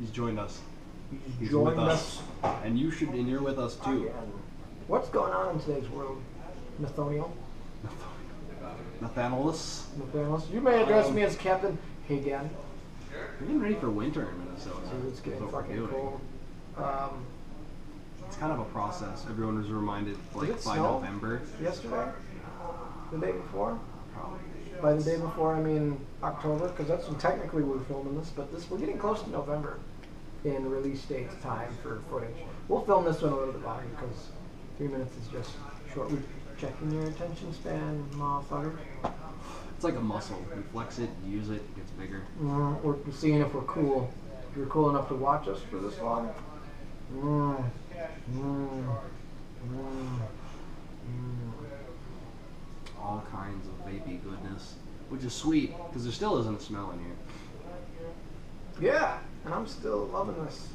He's joined us. He's joined with us. And you should, and you're with us too. What's going on in today's world, Nathaniel? Nathanalis. Nathaniel, you may address Um, me as Captain Hagan. We're getting ready for winter in Minnesota. So it's getting That's what we're fucking cold. Um, It's kind of a process. Everyone was reminded, like by? November. yesterday, the day before. Probably. By the day before, I mean October, because that's when technically we're filming this. But this, we're getting close to November in release date time for footage. We'll film this one a little bit longer because three minutes is just short. We're checking your attention span, motherfucker. It's like a muscle. You flex it, you use it, it gets bigger. Mm, we're seeing if we're cool. If you're cool enough to watch us for this long. Mm, mm, mm. All kinds of vapey goodness, which is sweet because there still isn't a smell in here. Yeah, and I'm still loving this.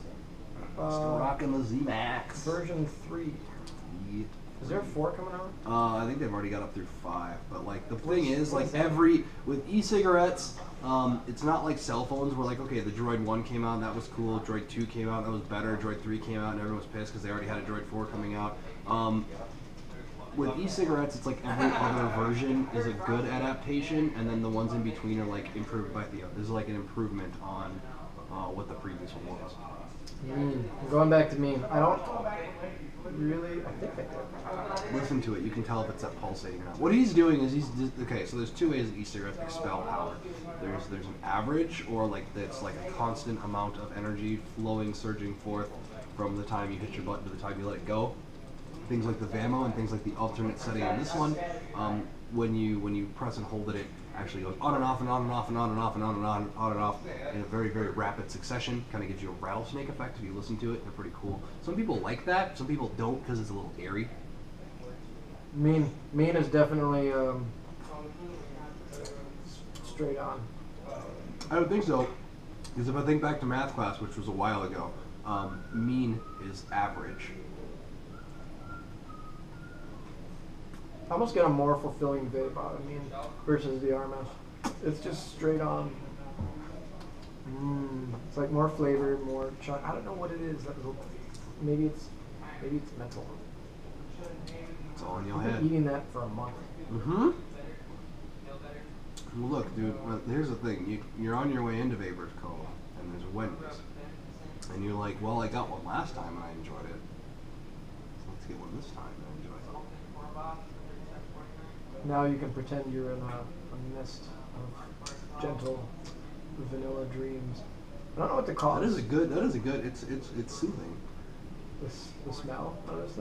Still Uh, rocking the Z Max. version three. Is there a four coming out? Uh, I think they've already got up through five, but like the thing is, like every with e-cigarettes, um, it's not like cell phones where like okay, the Droid one came out, and that was cool. Droid two came out, that was better. Droid three came out, and everyone was pissed because they already had a Droid four coming out. Um, with e-cigarettes, it's like every other version is a good adaptation, and then the ones in between are like improved by the. There's like an improvement on uh, what the previous one was. Mm. Going back to me, I don't really. I think I did. Listen to it. You can tell if it's that pulsating or not. What he's doing is he's okay. So there's two ways that e-cigarettes expel power. There's there's an average, or like that's like a constant amount of energy flowing, surging forth from the time you hit your button to the time you let it go. Things like the VAMO and things like the alternate setting on this one. Um, when you when you press and hold it, it actually goes on and off and on and off and on and off and on and on on and off in a very very rapid succession. Kind of gives you a rattlesnake effect if you listen to it. They're pretty cool. Some people like that. Some people don't because it's a little airy. Mean, mean is definitely um, straight on. I don't think so. Because if I think back to math class, which was a while ago, um, mean is average. I almost get a more fulfilling vape out of mean versus the RMS. It's just straight on. Mm, it's like more flavor, more chunk. I don't know what it is. That maybe it's maybe it's mental. It's all in your I've been head. eating that for a month. Mm-hmm. Well, look, dude. uh, Here's the thing. You, you're on your way into Vapors Cove, and there's a Wendy's, and you're like, "Well, I got one last time and I enjoyed it. So let's get one this time and enjoy it." Now you can pretend you're in a, a mist of gentle vanilla dreams. I don't know what to call That it. is a good. That is a good. It's it's it's soothing. the, the smell this.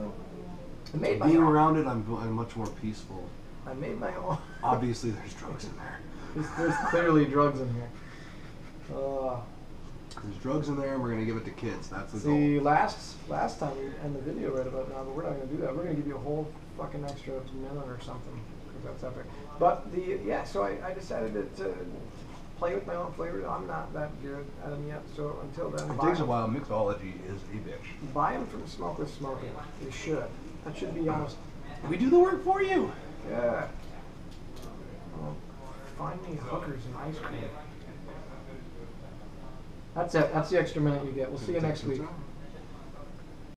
I made my Being own. around it, I'm I'm much more peaceful. I made my own. Obviously, there's drugs in there. there's, there's clearly drugs in here. There's drugs in there, and we're gonna give it to kids. That's the see, goal. last last time we end the video right about now, but we're not gonna do that. We're gonna give you a whole fucking extra minute or something because that's epic. But the yeah, so I, I decided to, to play with my own flavors. I'm not that good at them yet, so until then, It buy takes a 'em. while. Mixology is a bitch. Buy them from Smokeless Smoking. You should. That should be almost We do the work for you. Yeah. Well, find me hookers and ice cream. That's it. That's the extra minute you get. We'll see you next week.